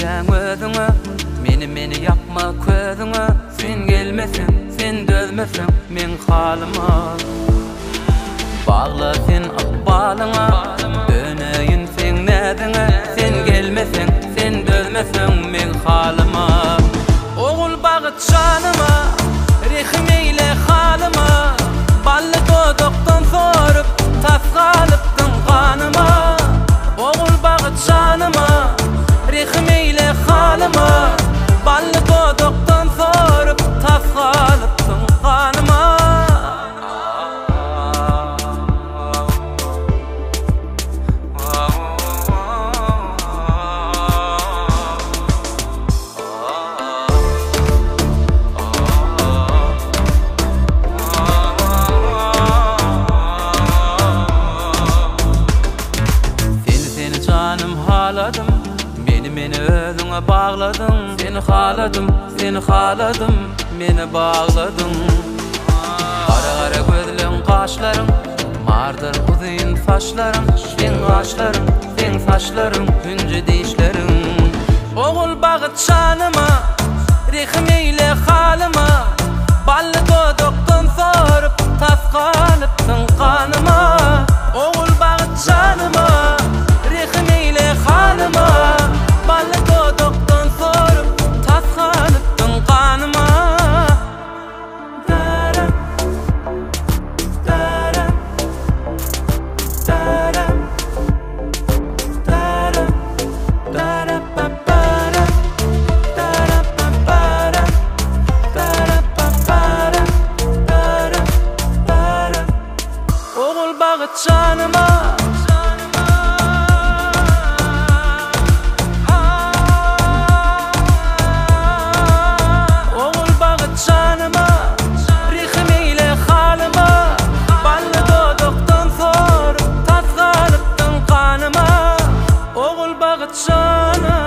Düşýän özüňe Meni meni yapma közüňe Sen gelmesin, sen dözmesin men halyma Bağla sen akbalyňa canım haladım. Beni meni özüne bağladın Seni haladım, seni haladım. Meni bağladın. Kara kara gözlün kaşların. Mardır uzun saçların. Sen kaşların, sen saçların. Hüncü dişlerin. Oğul bağıt got sun.